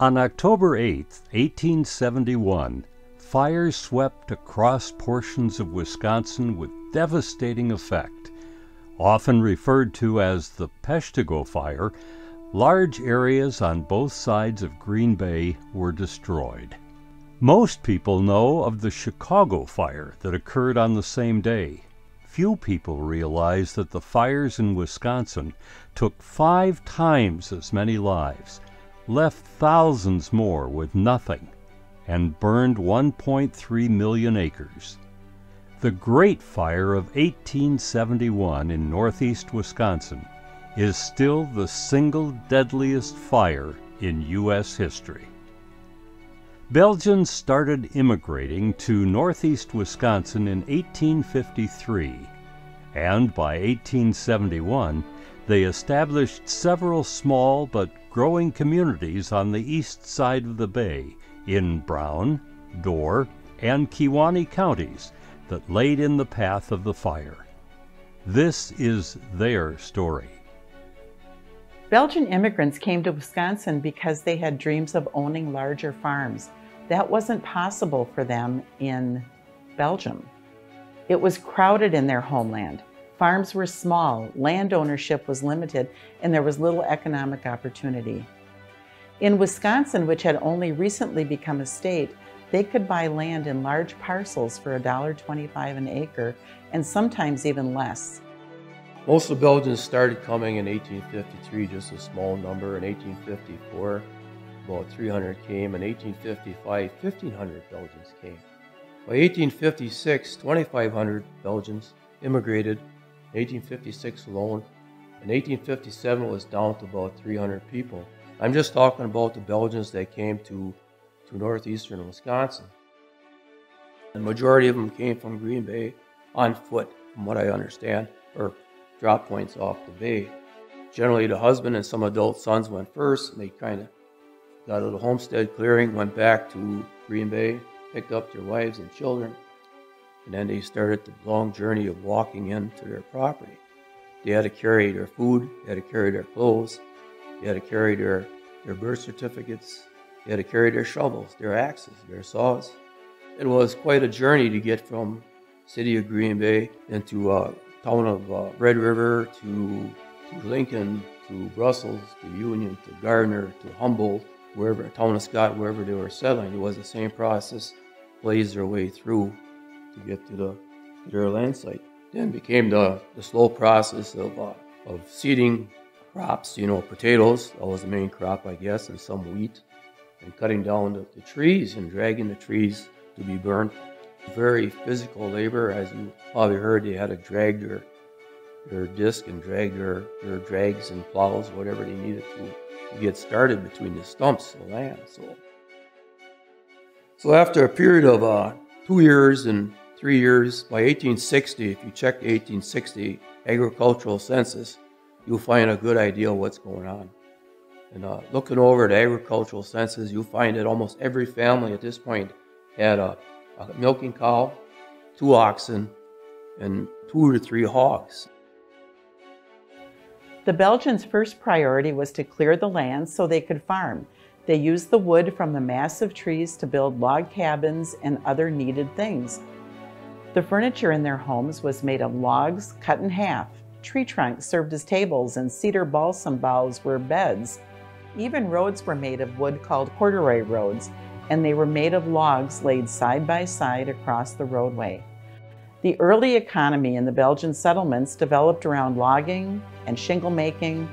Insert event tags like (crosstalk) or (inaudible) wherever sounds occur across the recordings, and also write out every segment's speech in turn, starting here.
On October 8, 1871, fires swept across portions of Wisconsin with devastating effect. Often referred to as the Peshtigo Fire, large areas on both sides of Green Bay were destroyed. Most people know of the Chicago Fire that occurred on the same day. Few people realize that the fires in Wisconsin took five times as many lives, left thousands more with nothing, and burned 1.3 million acres. The Great Fire of 1871 in northeast Wisconsin is still the single deadliest fire in U.S. history. Belgians started immigrating to northeast Wisconsin in 1853, and by 1871 they established several small but growing communities on the east side of the bay in Brown, Door, and Kewaunee counties that laid in the path of the fire. This is their story. Belgian immigrants came to Wisconsin because they had dreams of owning larger farms. That wasn't possible for them in Belgium. It was crowded in their homeland. Farms were small, land ownership was limited, and there was little economic opportunity. In Wisconsin, which had only recently become a state, they could buy land in large parcels for $1.25 an acre and sometimes even less. Most of the Belgians started coming in 1853, just a small number. In 1854, about 300 came. In 1855, 1,500 Belgians came. By 1856, 2,500 Belgians immigrated. In 1856 alone. In 1857, it was down to about 300 people. I'm just talking about the Belgians that came to, to northeastern Wisconsin. The majority of them came from Green Bay on foot, from what I understand, or drop points off the bay. Generally, the husband and some adult sons went first, and they kind of got a little homestead clearing, went back to Green Bay, picked up their wives and children, and then they started the long journey of walking into their property. They had to carry their food, they had to carry their clothes, they had to carry their, their birth certificates, they had to carry their shovels, their axes, their saws. It was quite a journey to get from city of Green Bay into uh, town of uh, Red River to, to Lincoln to Brussels to Union to Gardner to Humboldt wherever, town of Scott, wherever they were settling. It was the same process, blazed their way through to get to, the, to their land site. Then became the, the slow process of, uh, of seeding crops, you know, potatoes, that was the main crop, I guess, and some wheat, and cutting down the, the trees and dragging the trees to be burned. Very physical labor, as you probably heard, they had to drag their, their disc and drag their, their drags and plows, whatever they needed to get started between the stumps of land. So, so after a period of uh, two years and three years, by 1860, if you check the 1860 agricultural census, you'll find a good idea of what's going on. And uh, looking over the agricultural census, you'll find that almost every family at this point had a, a milking cow, two oxen, and two to three hogs. The Belgians' first priority was to clear the land so they could farm. They used the wood from the massive trees to build log cabins and other needed things. The furniture in their homes was made of logs cut in half. Tree trunks served as tables and cedar balsam boughs were beds. Even roads were made of wood called corduroy roads, and they were made of logs laid side by side across the roadway. The early economy in the Belgian settlements developed around logging and shingle making,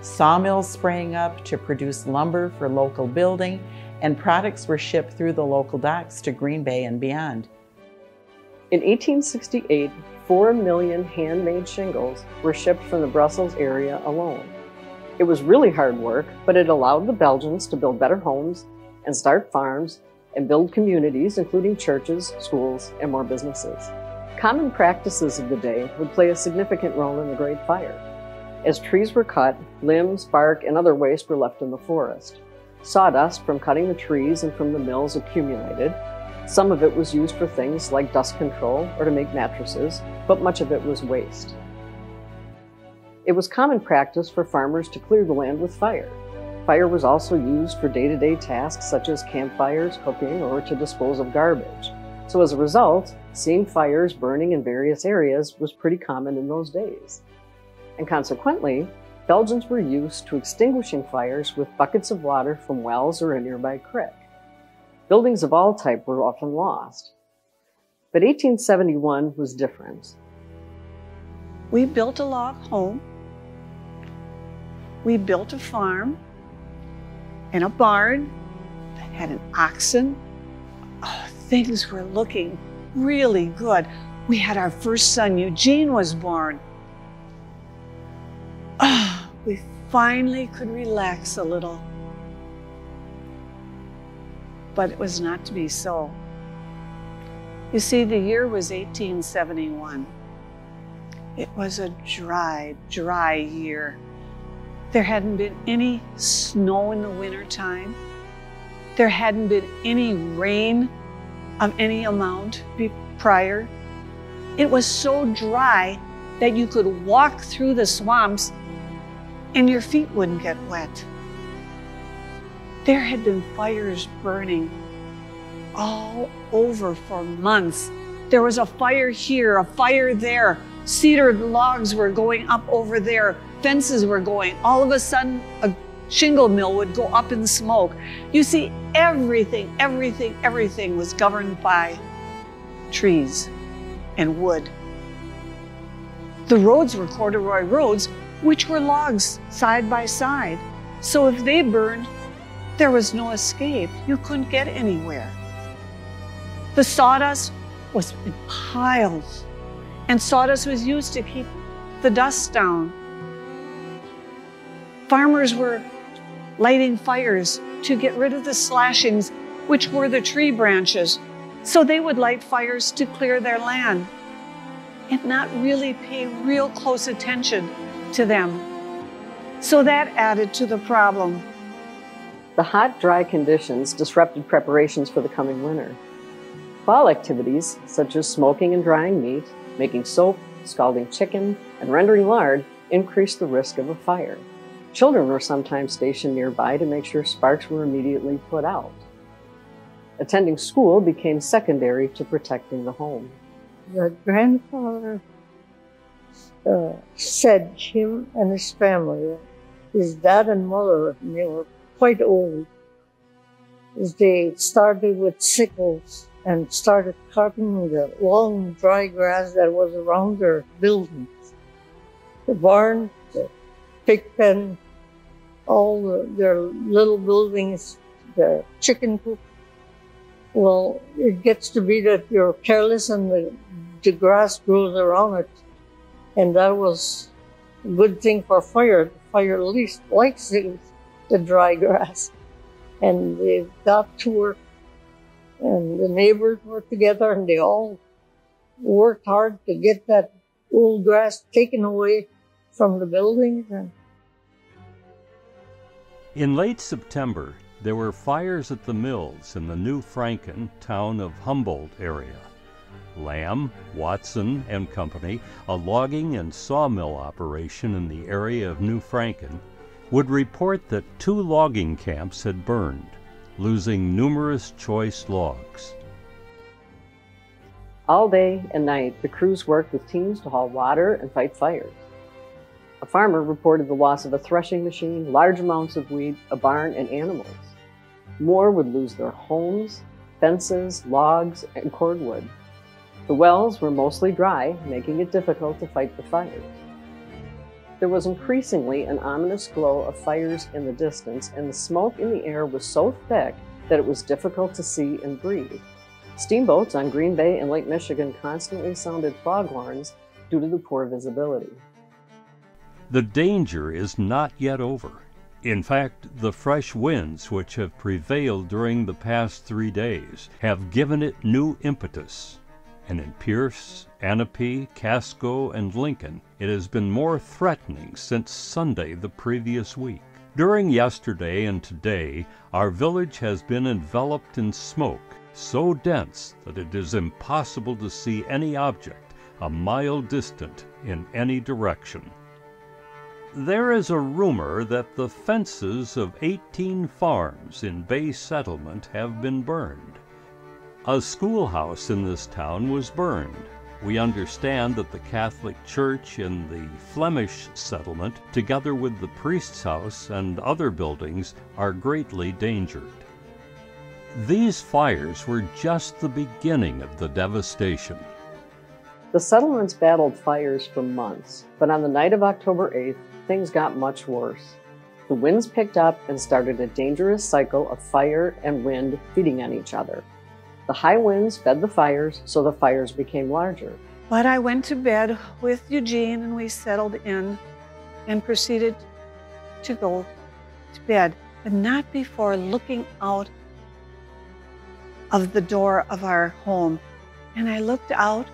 sawmills sprang up to produce lumber for local building, and products were shipped through the local docks to Green Bay and beyond. In 1868, 4 million handmade shingles were shipped from the Brussels area alone. It was really hard work, but it allowed the Belgians to build better homes and start farms and build communities, including churches, schools, and more businesses. Common practices of the day would play a significant role in the Great Fire. As trees were cut, limbs, bark, and other waste were left in the forest. Sawdust from cutting the trees and from the mills accumulated. Some of it was used for things like dust control or to make mattresses, but much of it was waste. It was common practice for farmers to clear the land with fire. Fire was also used for day to day tasks such as campfires, cooking, or to dispose of garbage. So, as a result, seeing fires burning in various areas was pretty common in those days. And consequently, Belgians were used to extinguishing fires with buckets of water from wells or a nearby creek. Buildings of all type were often lost. But 1871 was different. We built a log home. We built a farm and a barn that had an oxen. Oh, things were looking really good. We had our first son, Eugene, was born. Oh, we finally could relax a little. But it was not to be so. You see, the year was 1871. It was a dry, dry year. There hadn't been any snow in the wintertime. There hadn't been any rain of any amount prior. It was so dry that you could walk through the swamps and your feet wouldn't get wet. There had been fires burning all over for months. There was a fire here, a fire there. Cedar logs were going up over there. Fences were going. All of a sudden, a shingle mill would go up in smoke. You see, everything, everything, everything was governed by trees and wood. The roads were corduroy roads, which were logs side by side. So if they burned, there was no escape. You couldn't get anywhere. The sawdust was in piles, and sawdust was used to keep the dust down. Farmers were lighting fires to get rid of the slashings, which were the tree branches. So they would light fires to clear their land and not really pay real close attention to them. So that added to the problem. The hot, dry conditions disrupted preparations for the coming winter. Fall activities, such as smoking and drying meat, making soap, scalding chicken, and rendering lard, increased the risk of a fire. Children were sometimes stationed nearby to make sure sparks were immediately put out. Attending school became secondary to protecting the home. The grandfather uh, said him and his family, his dad and mother, they were quite old, they started with sickles and started cutting the long dry grass that was around their buildings. The barn, the pig pen, all the, their little buildings, the chicken coop. Well, it gets to be that you're careless and the, the grass grows around it. And that was a good thing for fire. The fire least likes the, the dry grass. And they got to work and the neighbors were together and they all worked hard to get that old grass taken away from the buildings and in late September, there were fires at the mills in the New Franken town of Humboldt area. Lamb, Watson and Company, a logging and sawmill operation in the area of New Franken, would report that two logging camps had burned, losing numerous choice logs. All day and night, the crews worked with teams to haul water and fight fires. A farmer reported the loss of a threshing machine, large amounts of wheat, a barn, and animals. More would lose their homes, fences, logs, and cordwood. The wells were mostly dry, making it difficult to fight the fires. There was increasingly an ominous glow of fires in the distance, and the smoke in the air was so thick that it was difficult to see and breathe. Steamboats on Green Bay and Lake Michigan constantly sounded foghorns due to the poor visibility. The danger is not yet over. In fact, the fresh winds which have prevailed during the past three days have given it new impetus. And in Pierce, Ahnapee, Casco, and Lincoln, it has been more threatening since Sunday the previous week. During yesterday and today, our village has been enveloped in smoke so dense that it is impossible to see any object a mile distant in any direction. There is a rumor that the fences of 18 farms in Bay Settlement have been burned. A schoolhouse in this town was burned. We understand that the Catholic Church in the Flemish settlement, together with the priest's house and other buildings, are greatly endangered. These fires were just the beginning of the devastation. The settlements battled fires for months, but on the night of October 8th, things got much worse. The winds picked up and started a dangerous cycle of fire and wind feeding on each other. The high winds fed the fires, so the fires became larger. But I went to bed with Eugene and we settled in and proceeded to go to bed, but not before looking out of the door of our home. And I looked out,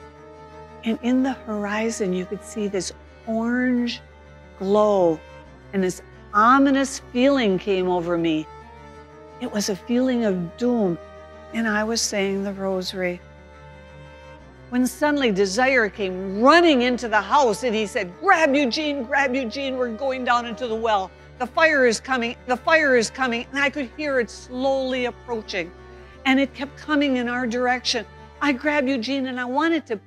and in the horizon, you could see this orange glow, and this ominous feeling came over me. It was a feeling of doom and I was saying the rosary. When suddenly Desire came running into the house and he said, Grab Eugene, grab Eugene, we're going down into the well. The fire is coming, the fire is coming. And I could hear it slowly approaching. And it kept coming in our direction. I grabbed Eugene and I wanted to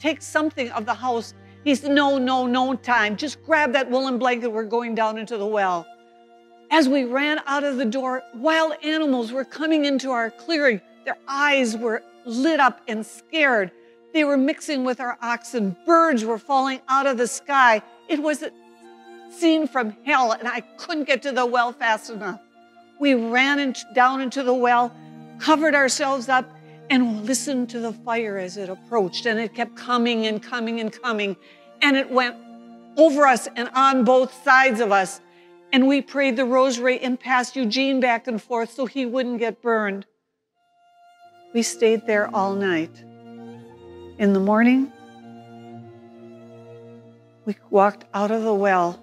take something of the house. He said, No, no, no time. Just grab that woolen blanket. We're going down into the well. As we ran out of the door, wild animals were coming into our clearing. Their eyes were lit up and scared. They were mixing with our oxen. Birds were falling out of the sky. It was a scene from hell, and I couldn't get to the well fast enough. We ran in, down into the well, covered ourselves up, and listened to the fire as it approached. And it kept coming and coming and coming. And it went over us and on both sides of us. And we prayed the rosary and passed Eugene back and forth so he wouldn't get burned. We stayed there all night. In the morning, we walked out of the well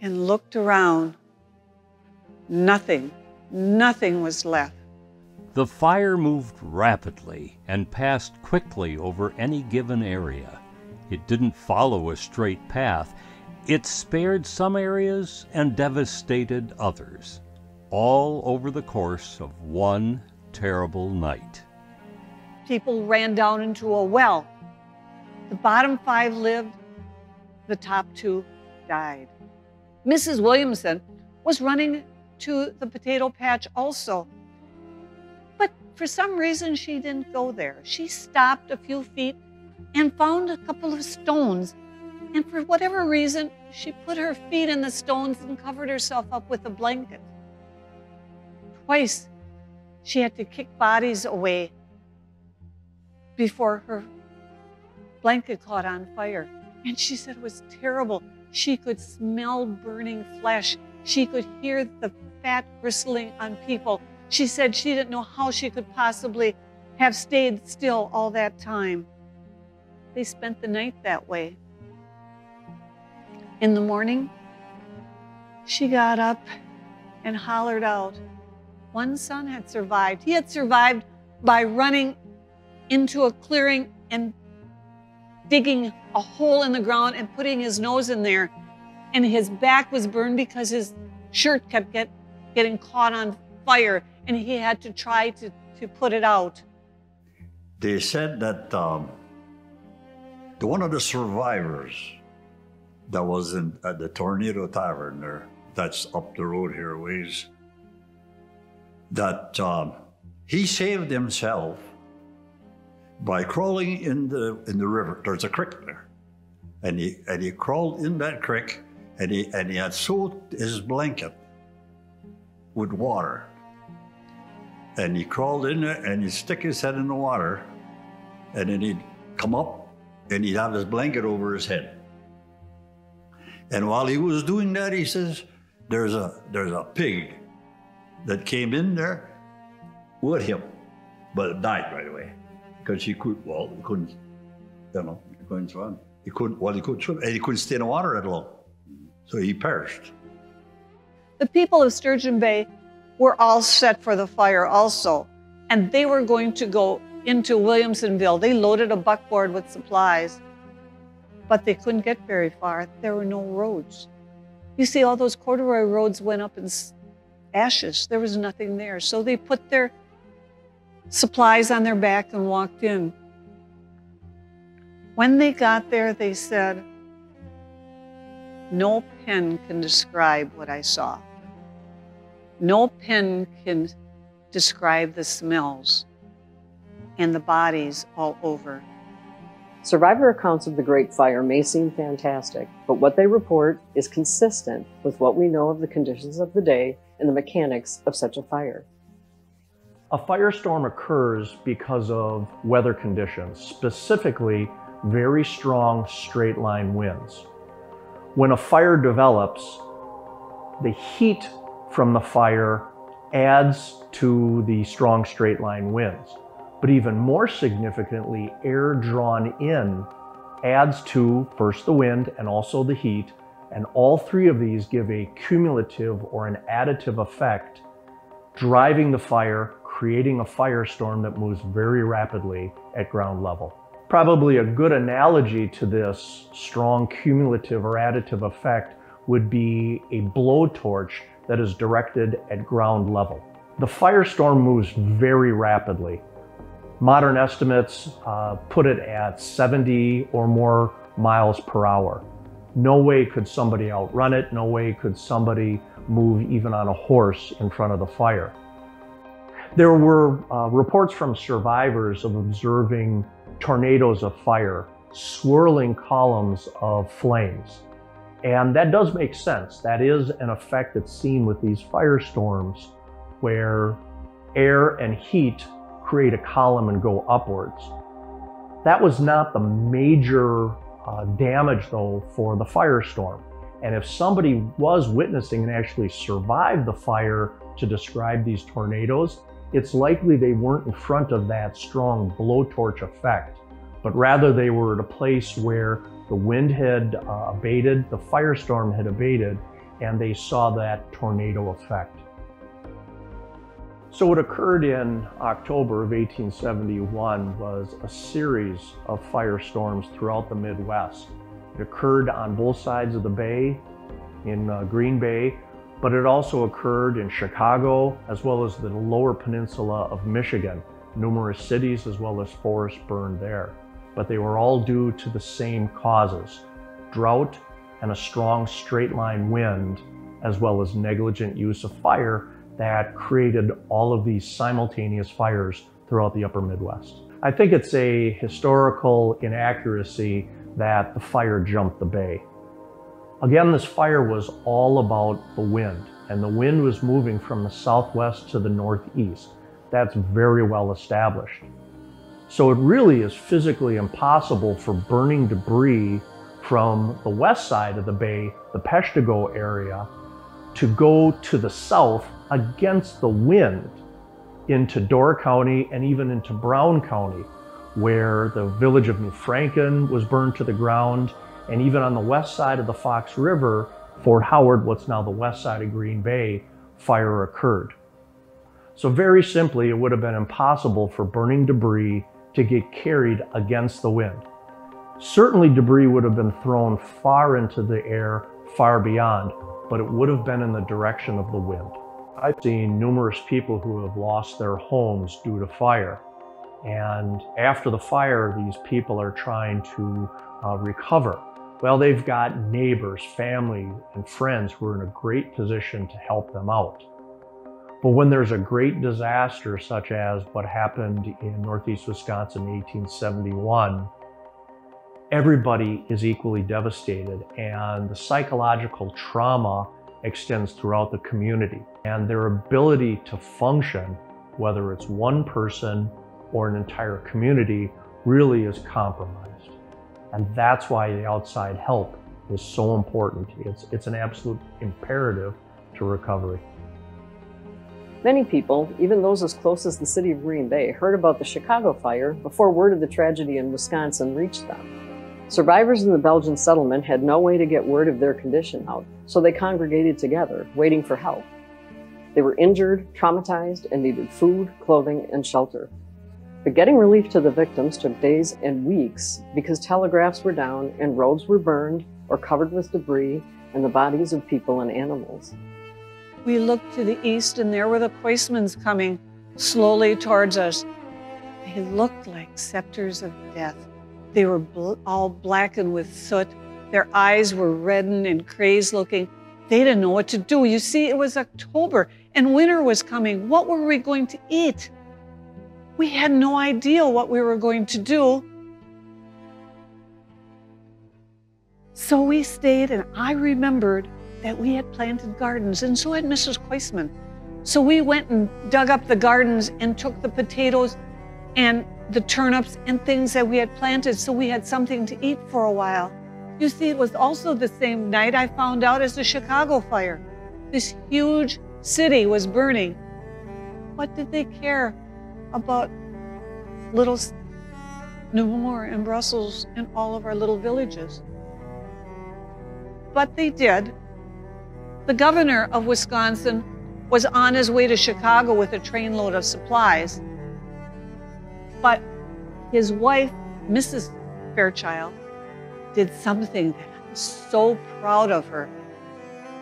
and looked around. Nothing, nothing was left. The fire moved rapidly and passed quickly over any given area. It didn't follow a straight path. It spared some areas and devastated others, all over the course of one terrible night. People ran down into a well. The bottom five lived, the top two died. Mrs. Williamson was running to the potato patch also. But for some reason, she didn't go there. She stopped a few feet and found a couple of stones and for whatever reason, she put her feet in the stones and covered herself up with a blanket. Twice, she had to kick bodies away before her blanket caught on fire. And she said it was terrible. She could smell burning flesh. She could hear the fat bristling on people. She said she didn't know how she could possibly have stayed still all that time. They spent the night that way. In the morning, she got up and hollered out. One son had survived. He had survived by running into a clearing and digging a hole in the ground and putting his nose in there. And his back was burned because his shirt kept get, getting caught on fire and he had to try to, to put it out. They said that um, one of the survivors that was in at the Tornado Tavern there. That's up the road here ways. That um, he saved himself by crawling in the in the river. There's a creek there, and he and he crawled in that creek, and he and he had soaked his blanket with water. And he crawled in there and he'd stick his head in the water, and then he'd come up and he'd have his blanket over his head. And while he was doing that, he says, there's a, there's a pig that came in there with him, but it died right away because he could, well, he couldn't, you know, he couldn't swim. He couldn't, well, he couldn't swim, and he couldn't stay in the water that long. So he perished. The people of Sturgeon Bay were all set for the fire also, and they were going to go into Williamsonville. They loaded a buckboard with supplies but they couldn't get very far. There were no roads. You see, all those corduroy roads went up in ashes. There was nothing there. So they put their supplies on their back and walked in. When they got there, they said, No pen can describe what I saw. No pen can describe the smells and the bodies all over. Survivor accounts of the Great Fire may seem fantastic, but what they report is consistent with what we know of the conditions of the day and the mechanics of such a fire. A firestorm occurs because of weather conditions, specifically very strong straight line winds. When a fire develops, the heat from the fire adds to the strong straight line winds. But even more significantly, air drawn in adds to first the wind and also the heat, and all three of these give a cumulative or an additive effect, driving the fire, creating a firestorm that moves very rapidly at ground level. Probably a good analogy to this strong cumulative or additive effect would be a blowtorch that is directed at ground level. The firestorm moves very rapidly. Modern estimates uh, put it at 70 or more miles per hour. No way could somebody outrun it. No way could somebody move even on a horse in front of the fire. There were uh, reports from survivors of observing tornadoes of fire, swirling columns of flames. And that does make sense. That is an effect that's seen with these firestorms where air and heat create a column and go upwards. That was not the major uh, damage though for the firestorm. And if somebody was witnessing and actually survived the fire to describe these tornadoes, it's likely they weren't in front of that strong blowtorch effect, but rather they were at a place where the wind had uh, abated, the firestorm had abated, and they saw that tornado effect. So what occurred in October of 1871 was a series of firestorms throughout the Midwest. It occurred on both sides of the bay in uh, Green Bay, but it also occurred in Chicago as well as the lower peninsula of Michigan. Numerous cities as well as forests burned there. But they were all due to the same causes, drought and a strong straight line wind, as well as negligent use of fire that created all of these simultaneous fires throughout the upper Midwest. I think it's a historical inaccuracy that the fire jumped the bay. Again, this fire was all about the wind, and the wind was moving from the southwest to the northeast. That's very well established. So it really is physically impossible for burning debris from the west side of the bay, the Peshtigo area, to go to the south against the wind into Door County and even into Brown County, where the village of New Franken was burned to the ground. And even on the west side of the Fox River, Fort Howard, what's now the west side of Green Bay, fire occurred. So, very simply, it would have been impossible for burning debris to get carried against the wind. Certainly, debris would have been thrown far into the air, far beyond, but it would have been in the direction of the wind. I've seen numerous people who have lost their homes due to fire. And after the fire, these people are trying to uh, recover. Well, they've got neighbors, family, and friends who are in a great position to help them out. But when there's a great disaster, such as what happened in Northeast Wisconsin in 1871, everybody is equally devastated, and the psychological trauma extends throughout the community. And their ability to function, whether it's one person or an entire community, really is compromised. And that's why the outside help is so important. It's, it's an absolute imperative to recovery. Many people, even those as close as the city of Green Bay, heard about the Chicago fire before word of the tragedy in Wisconsin reached them. Survivors in the Belgian settlement had no way to get word of their condition out, so they congregated together, waiting for help. They were injured, traumatized, and needed food, clothing, and shelter. But getting relief to the victims took days and weeks because telegraphs were down and roads were burned or covered with debris and the bodies of people and animals. We looked to the east, and there were the Huysmans coming slowly towards us. They looked like scepters of death. They were bl- all blackened with soot. Their eyes were reddened and crazed looking. They didn't know what to do. You see, it was October and winter was coming. What were we going to eat? We had no idea what we were going to do. So we stayed, and I remembered that we had planted gardens, and so had Mrs. Huysman. So we went and dug up the gardens and took the potatoes and the turnips and things that we had planted so we had something to eat for a while. You see, it was also the same night I found out as the Chicago fire. This huge city was burning. What did they care about little Namur and Brussels and all of our little villages? But they did. The governor of Wisconsin was on his way to Chicago with a trainload of supplies. But his wife, Mrs. Fairchild, did something that I'm so proud of her.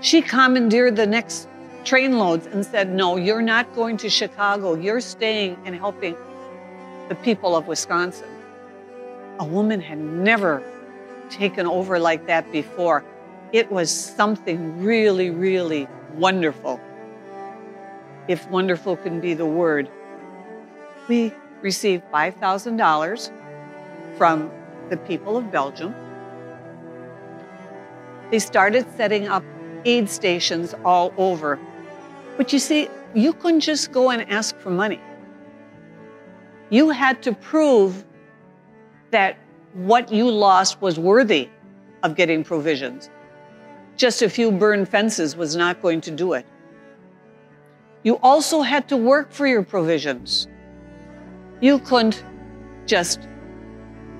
She commandeered the next trainloads and said, No, you're not going to Chicago. You're staying and helping the people of Wisconsin. A woman had never taken over like that before. It was something really, really wonderful. If wonderful can be the word. We received $5,000 from the people of Belgium. They started setting up aid stations all over. But you see, you couldn't just go and ask for money. You had to prove that what you lost was worthy of getting provisions. Just a few burned fences was not going to do it. You also had to work for your provisions. You couldn't just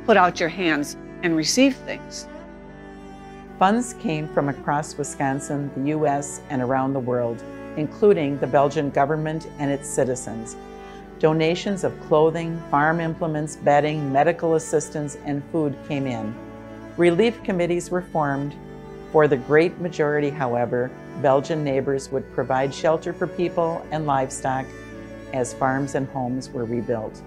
put out your hands and receive things. Funds came from across Wisconsin, the U.S., and around the world, including the Belgian government and its citizens. Donations of clothing, farm implements, bedding, medical assistance, and food came in. Relief committees were formed. For the great majority, however, Belgian neighbors would provide shelter for people and livestock as farms and homes were rebuilt.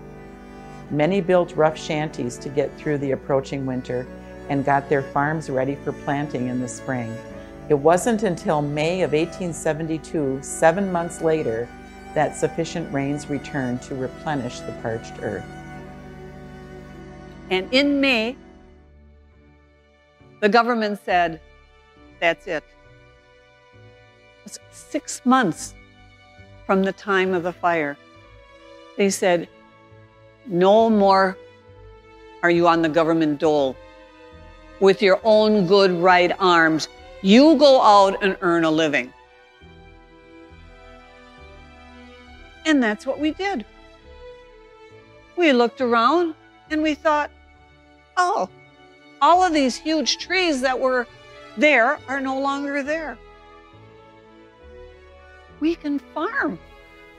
Many built rough shanties to get through the approaching winter and got their farms ready for planting in the spring. It wasn't until May of 1872, seven months later, that sufficient rains returned to replenish the parched earth. And in May, the government said, that's it. It's six months from the time of the fire. They said, no more are you on the government dole with your own good right arms. You go out and earn a living. And that's what we did. We looked around and we thought, oh, all of these huge trees that were there are no longer there. We can farm.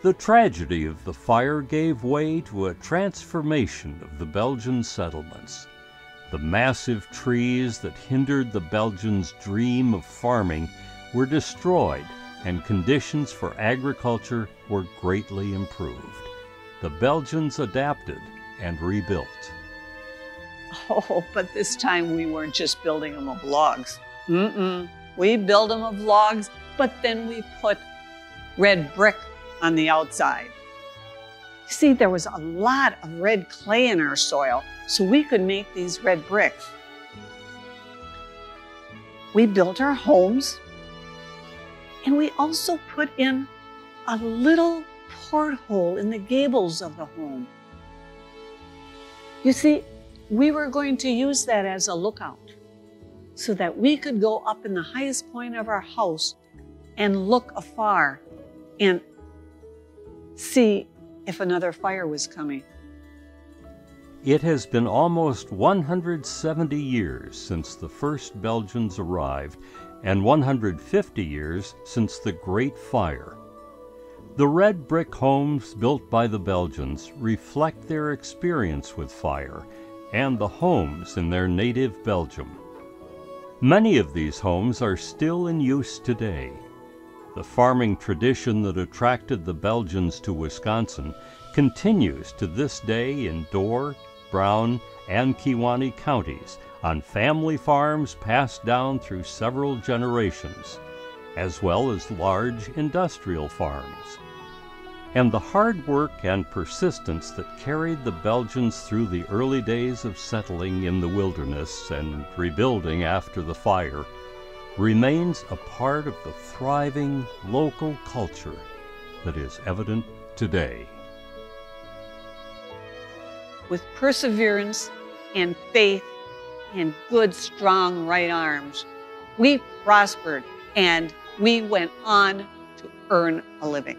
The tragedy of the fire gave way to a transformation of the Belgian settlements. The massive trees that hindered the Belgians' dream of farming were destroyed, and conditions for agriculture were greatly improved. The Belgians adapted and rebuilt. (laughs) Oh, but this time we weren't just building them of logs. Mm-mm. We built them of logs, but then we put red brick on the outside. You see, there was a lot of red clay in our soil, so we could make these red bricks. We built our homes, and we also put in a little porthole in the gables of the home. You see, we were going to use that as a lookout so that we could go up in the highest point of our house and look afar and see if another fire was coming. It has been almost 170 years since the first Belgians arrived and 150 years since the Great Fire. The red brick homes built by the Belgians reflect their experience with fire and the homes in their native Belgium. Many of these homes are still in use today. The farming tradition that attracted the Belgians to Wisconsin continues to this day in Door, Brown, and Kewaunee counties on family farms passed down through several generations, as well as large industrial farms. And the hard work and persistence that carried the Belgians through the early days of settling in the wilderness and rebuilding after the fire remains a part of the thriving local culture that is evident today. With perseverance and faith and good, strong right arms, we prospered and we went on to earn a living.